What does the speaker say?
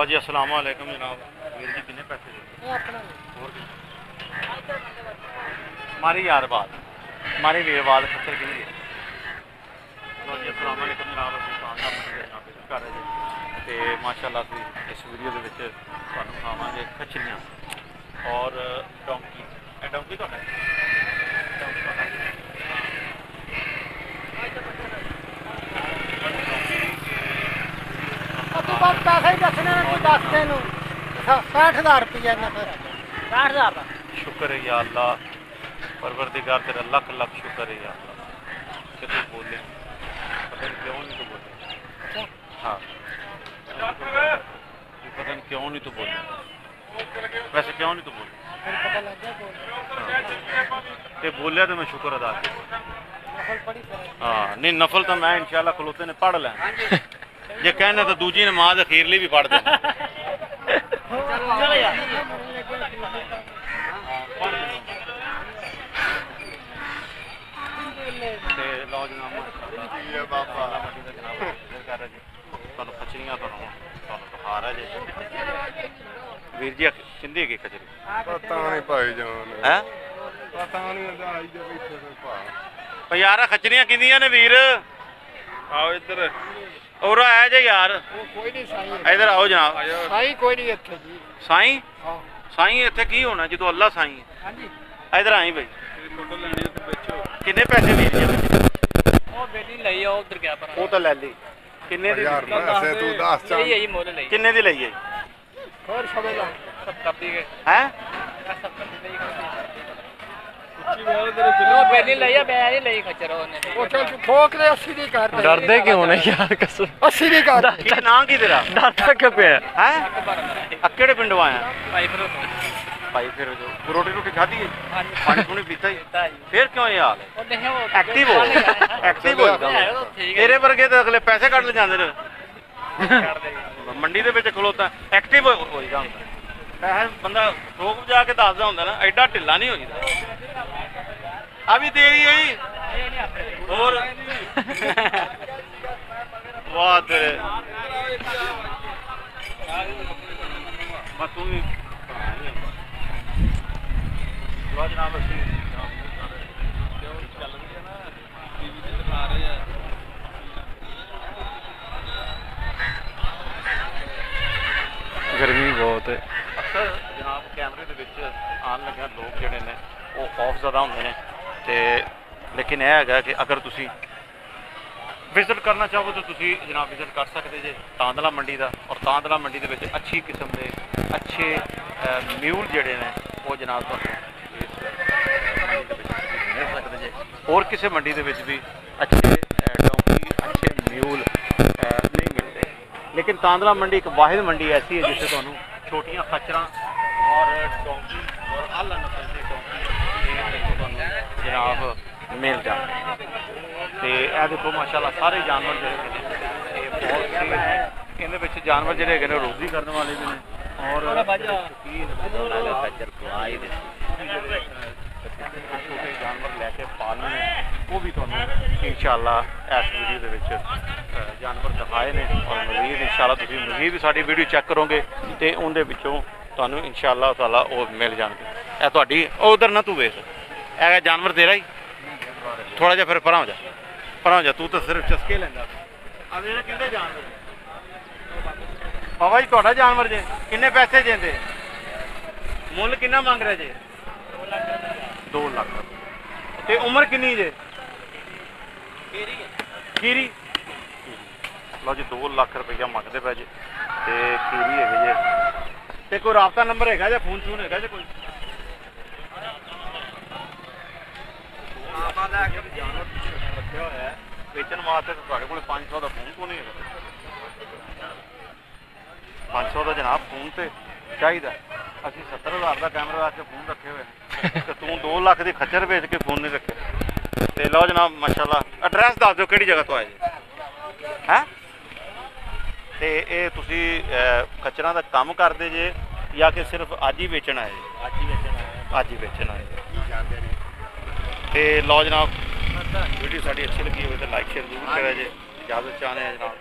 ਲਓ ਜੀ ਅਸਲਾਮ ਵਾਲੇਕਮ ਜਨਾਬ। ਵੀਰ ਜੀ ਕਿੰਨੇ ਪੈਸੇ ਦੇ ਇਹ ਆਪਣਾ ਹੋਰ ਕੀ? ਮਾਰੀ ਯਾਰ ਬਾਤ। ਮਾਰੀ ਵੀਰ ਬਾਤ ਖੱਤਰ ਕਿੰਨੀ ਹੈ ਲਓ ਜੀ ਅਸਲਾਮ ਵਾਲੇਕਮ ਜਨਾਬ ਅਸੀਂ ਮੰਡੀ ਦੇ ਜਨਾਬ ਵਿਜ਼ਿਟ ਕਰ ਰਹੇ ਜੀ। ਤੇ ਮਾਸ਼ਾਅੱਲਾ ਅਸੀਂ ਇਸ ਵੀਡੀਓ ਦੇ ਵਿੱਚ ਤੁਹਾਨੂੰ ਦਿਖਾਵਾਂਗੇ ਖੱਚਰੀਆਂ ਔਰ ਡੌਂਕੀ। ਇਹ ਡੌਂਕੀ ਤੁਹਾਡਾ ਹੈ? ਡੌਂਕੀ ਤੁਹਾਡਾ ਹੈ? ਬਸ ਪੈਸੇ ਹੀ ਦੱਸਣੇ ਨੇ ਕੋਈ ਦੱਸ ਦੇ ਨੂੰ 60000 ਰੁਪਏ ਨਾ ਫਿਰ 60000 ਦਾ। ਸ਼ੁਕਰ ਹੈ ਯਾ ਅੱਲਾ ਪਰਵਰਦੀਗਾਰ ਤੇਰਾ ਲੱਖ ਲੱਖ ਸ਼ੁਕਰ ਹੈ ਯਾ ਅੱਲਾ। ਕਿ ਤੂੰ ਬੋਲੇ। ਪਤਾ ਨਹੀਂ ਕਿਉਂ ਨਹੀਂ ਤੂੰ ਬੋਲੇ। ਹਾਂ। ਇਹ ਪਤਾ ਨਹੀਂ ਕਿਉਂ ਨਹੀਂ ਤੂੰ ਬੋਲੇ। ਵੈਸੇ ਕਿਉਂ ਨਹੀਂ ਤੂੰ ਬੋਲੇ। ਪਤਾ ਲੱਗ ਗਿਆ ਕੋਲ ਤੇ ਬੋਲਿਆ ਤੇ ਮੈਂ ਸ਼ੁਕਰ ਅਦਾ ਕੀਤਾ। ਨਫਲ ਪੜੀ ਫਿਰ ਹਾਂ। ਨਹੀਂ ਨਫਲ ਤਾਂ ਮੈਂ ਇਨਸ਼ਾਅੱਲਾ ਖਲੋਤੇ ਨੇ ਪੜ ਲੈ ਜੇ ਕਹਿੰਦੇ ਤਾਂ ਦੂਜੀ ਨਮਾਜ਼ ਅਖੀਰਲੀ ਵੀ ਪੜ ਦੇਣਾ ਚਲੋ ਯਾਰ। ਤੇ ਲਓ ਜਨਾਬ ਇਹ ਬਾਬਾ ਮੰਡੀ ਦਾ ਜਨਾਬ। ਜ਼ਿਕਰ ਕਰ ਰਹੇ ਜੀ। ਤੁਹਾਨੂੰ ਖਚਰੀਆਂ ਤੁਹਾਨੂੰ ਤੁਹਾਨੂੰ ਬੁਖਾਰ ਹੈ ਜੀ। ਵੀਰ ਜੀ ਕਿੰਦੀ ਹੈਗੀ ਖਚਰੀ? ਪਤਾ ਨਹੀਂ ਭਾਈ ਜਾਨ। ਹੈ? ਪਤਾ ਨਹੀਂ ਆਈ ਜੇ ਬੈਠੇ ਨੇ ਭਾ ਯਾਰ ਖਚਰੀਆਂ ਕਿੰਦੀਆਂ ਨੇ ਵੀਰ? ਆਓ ਇੱਧਰ। ਔਰ ਆਇਆ ਜੇ ਯਾਰ। ਉਹ ਕੋਈ ਨਹੀਂ ਸਾਈ ਇਧਰ ਆਓ ਜਨਾਬ। ਸਾਈ ਕੋਈ ਨਹੀਂ ਇੱਥੇ ਜੀ। ਸਾਈਂ? ਹਾਂ। ਸਾਈਂ ਇੱਥੇ ਕੀ ਹੋਣਾ ਜਦੋਂ ਅੱਲਾ ਸਾਈਂ ਹੈ? ਹਾਂਜੀ। ਇਧਰ ਆਈ ਬਈ। ਫੋਟੋ ਲੈਣੀ ਤੇ ਵਿੱਚੋਂ। ਕਿੰਨੇ ਪੈਸੇ ਜੀ ਉਹ ਬੇਟੀ ਲਈ ਆ ਉਧਰ ਗਿਆ ਪਰ ਉਹ ਤਾਂ ਲੈ ਲਈ। ਕਿੰਨੇ ਦੀ? ਯਾਰ ਮੈਂ ਐਸੇ ਤੂੰ ਦੱਸ ਚਾ ਲਈ ਆਈ ਮੁੱਲ ਲਈ ਕਿੰਨੇ ਦੀ ਲਈ ਹੈ ਹੋਰ ਸਭੇ ਦਾ 70 ਦੀ। ਗਏ ਹੈ 70 ਦੀ ਲਈ ਬੋਲ ਉਹ ਬੇਟੀ ਲਈ ਆ ਮੈਂ ਨਹੀਂ ਲਈ ਖਚਰ ਉਹਨੇ ਉਹ ਚੱਲ ਤੂੰ ਠੋਕ ਦੇ 80 ਦੀ ਕਰ ਦੇ ਡਰਦੇ ਕਿਉਂ ਨੇ ਯਾਰ ਕਸਮ। 80 ਦੀ ਕਰ ਦੇ ਕੀ ਨਾਂ ਕੀ ਤੇਰਾ? ਡਰਦਾ ਕਿ ਪਿਆ? ਹੈ? ਆ ਕਿਹੜੇ ਪਿੰਡੋਂ ਆਇਆ? ਭਾਈ ਫਿਰ ਭਾਈ ਫਿਰ ਜੋ ਰੋਟੀ ਰੋਟੀ ਖਾਧੀ ਹੈ? ਹਾਂਜੀ ਪਾਣੀ ਪੂਣੀ ਪੀਤਾ ਹੀ? ਤਾਂ ਜੀ ਫਿਰ ਕਿਉਂ ਇਹ ਹਾਲ ਹੈ? ਉਹ ਨਹੀਂ ਉਹ ਐਕਟਿਵ ਹੋ। ਐਕਟਿਵ ਹੋ ਜਾਂਦਾ ਠੀਕ ਹੈ ਤੇਰੇ ਵਰਗੇ ਤਾਂ ਅਗਲੇ ਪੈਸੇ ਕੱਢ ਲੈ ਜਾਂਦੇ ਨੇ। ਮੰਡੀ ਦੇ ਵਿੱਚ ਖਲੋਤਾ। ਐਕਟਿਵ ਹੋ ਜਾਂਦਾ ਹੁੰਦਾ। ਪੈਸੇ ਬੰਦਾ ਰੋਕ ਜਾ ਕੇ ਦੱਸਦਾ ਹੁੰਦਾ ਨਾ ਐਡਾ ਢਿੱਲਾ ਨਹੀਂ ਹੋਈਦਾ। ਆ ਵੀ ਤੇਰੀ ਹੈ ਜੀ। ਇਹ ਨਹੀਂ ਆਪਣੇ ਹੋਰ। ਵਾਹ ਤੇਰੇ। ਚੱਲ ਰਹੀ ਹੈ ਨਾ ਟੀਵੀ ਤੇ ਦਿਖਾ ਰਹੇ ਆ ਗਰਮੀ ਬਹੁਤ ਹੈ। ਅਕਸਰ ਜਨਾਬ ਕੈਮਰੇ ਦੇ ਵਿੱਚ ਆਉਣ ਲੱਗਿਆ ਲੋਕ ਜਿਹੜੇ ਨੇ, ਉਹ ਖੌਫ ਜ਼ਿਆਦਾ ਹੁੰਦੇ ਨੇ। ਤੇ ਲੇਕਿਨ ਇਹ ਹੈਗਾ ਕਿ ਅਗਰ ਤੁਸੀਂ ਵਿਜ਼ਿਟ ਕਰਨਾ ਚਾਹੋ ਤਾਂ ਤੁਸੀਂ ਜਨਾਬ ਵਿਜ਼ਿਟ ਕਰ ਸਕਦੇ ਜੇ ਤਾਂਦਲਾ ਮੰਡੀ ਦਾ ਔਰ ਤਾਂਦਲਾ ਮੰਡੀ ਦੇ ਵਿੱਚ ਅੱਛੀ ਕਿਸਮ ਦੇ ਅੱਛੇ ਮਿਊਲ ਜਿਹੜੇ ਨੇ ਉਹ ਜਨਾਬ ਤੁਹਾਨੂੰ ਮਿਲ ਸਕਦੇ ਜੇ। ਹੋਰ ਕਿਸੇ ਮੰਡੀ ਦੇ ਵਿੱਚ ਵੀ ਅੱਛੇ ਡੌਂਕੀ, ਅੱਛੇ ਮਿਊਲ ਨਹੀਂ ਮਿਲਦੇ। ਲੇਕਿਨ ਤਾਂਦਲਾ ਮੰਡੀ ਇੱਕ ਵਾਹਿਦ ਮੰਡੀ ਐਸੀ ਹੈ ਜਿੱਥੇ ਤੁਹਾਨੂੰ ਛੋਟੀਆਂ ਖੱਚਰਾਂ ਔਰ ਡੌਂਕੀ ਔਰ ਆਲਾ ਨਸਲ ਦੇ ਡੌਂਕੀ ਜਨਾਬ ਮਿਲ ਜਾਂਦੇ ਤੇ ਇਹ ਦੇਖੋ ਮਾਸ਼ਾਅੱਲਾ ਸਾਰੇ ਜਾਨਵਰ ਜਿਹੜੇ ਨੇ ਇਹ ਬਹੁਤ ਇਹਦੇ ਵਿੱਚ ਜਾਨਵਰ ਜਿਹੜੇ ਹੈਗੇ ਨੇ ਰੋਜ਼ੀ ਕਰਨ ਵਾਲੇ ਵੀ ਨੇ ਔਰ ਛੋਟੇ ਜਾਨਵਰ ਲੈ ਕੇ ਪਾਲਣੇ ਉਹ ਵੀ ਤੁਹਾਨੂੰ ਇਨਸ਼ਾਅੱਲਾ ਇਸ ਵੀਡੀਓ ਦੇ ਵਿੱਚ ਜਾਨਵਰ ਦਿਖਾਏ ਨੇ। ਔਰ ਮਜ਼ੀਦ ਇਨਸ਼ਾਅੱਲਾ ਤੁਸੀਂ ਮਜ਼ੀਦ ਸਾਡੀ ਵੀਡੀਓ ਚੈੱਕ ਕਰੋਗੇ ਤੇ ਉਹਦੇ ਵਿੱਚੋਂ ਤੁਹਾਨੂੰ ਇਨਸ਼ਾਅੱਲਾ ਤਾਲਾ ਉਹ ਮਿਲ ਜਾਣਗੇ। ਇਹ ਤੁਹਾਡੀ ਉਧਰ ਨਾ ਤੂੰ ਵੇਖ। ਇਹ ਜਾਨਵਰ ਤੇਰਾ ਹੀ। ਥੋੜਾ ਜਿਹਾ ਫਿਰ ਪਰਾਂ ਹੋ ਜਾ। ਪਰਾਂ ਹੋ ਜਾ ਤੂੰ ਤਾਂ ਸਿਰਫ ਚਸਕੇ ਲੈਂਦਾ। ਆ ਵੇਖ ਕਿੰਨੇ ਜਾਨਵਰ। ਬਾਬਾ ਜੀ ਤੁਹਾਡਾ ਜਾਨਵਰ ਜੇ ਕਿੰਨੇ ਪੈਸੇ ਦਿੰਦੇ? ਮੁੱਲ ਕਿੰਨਾ ਮੰਗ ਰਿਹਾ ਜੇ? 2 ਲੱਖ। ਤੇ ਉਮਰ ਕਿੰਨੀ ਜੇ? ਖੀਰੀ ਲਓ ਜੀ 2 ਲੱਖ ਰੁਪਈਆ ਮੰਗਦੇ ਪਏ ਜੇ। ਤੇ ਖੀਰੀ ਹੈਗੇ ਜੇ। ਤੇ ਕੋਈ ਰਾਬਤਾ ਨੰਬਰ ਹੈਗਾ ਜਾਂ ਫੋਨ ਫੋਨ ਹੈਗਾ ਜਾਂ ਕੋਈ ਆਪਾਂ ਲੈ ਕੇ ਵੀ ਜਾਨਵਰ ਰੱਖਿਆ ਹੋਇਆ ਹੈ ਵੇਚਣ ਵਾਸਤੇ ਤੁਹਾਡੇ ਕੋਲ 500 ਦਾ ਫੋਨ ਕੋ ਨਹੀਂ ਹੈਗਾ? 500 ਦਾ ਜਨਾਬ ਫੋਨ ਤੇ ਚਾਹੀਦਾ। ਅਸੀਂ 70000 ਦਾ ਕੈਮਰਾ ਵਾਸਤੇ ਫੋਨ ਰੱਖੇ ਹੋਏ ਤੇ ਤੂੰ 2 ਲੱਖ ਦੀ ਖੱਚਰ ਵੇਚ ਕੇ ਫੋਨ ਨਹੀਂ ਰੱਖੇ ਤੇ ਲਓ ਜਨਾਬ ਮਾਸ਼ਾਅੱਲਾ ਐਡਰੈਸ ਦੱਸ ਦਿਓ ਕਿਹੜੀ ਜਗ੍ਹਾ ਤੋਂ ਆਏ ਜੀ। ਹੈ? ਤੇ ਇਹ ਤੁਸੀਂ ਖੱਚਰਾਂ ਦਾ ਕੰਮ ਕਰਦੇ ਜੇ ਜਾਂ ਕਿ ਸਿਰਫ ਅੱਜ ਹੀ ਵੇਚਣ ਜੀ? ਅੱਜ ਹੀ ਵੇਚਣਾ ਅੱਜ ਹੀ ਵੇਚਣ ਜੀ ਤੇ ਲਓ ਜਨਾਬ ਵੀਡੀਓ ਸਾਡੀ ਅੱਛੀ ਲੱਗੀ ਹੋਵੇ ਤਾਂ ਲਾਈਕ ਸ਼ੇਅਰ ਜ਼ਰੂਰ ਕਰਿਆ ਜੇ। ਇਜਾਜ਼ਤ ਚਾਹਦੇ ਆ ਜਨਾਬ।